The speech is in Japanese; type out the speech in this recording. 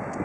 何?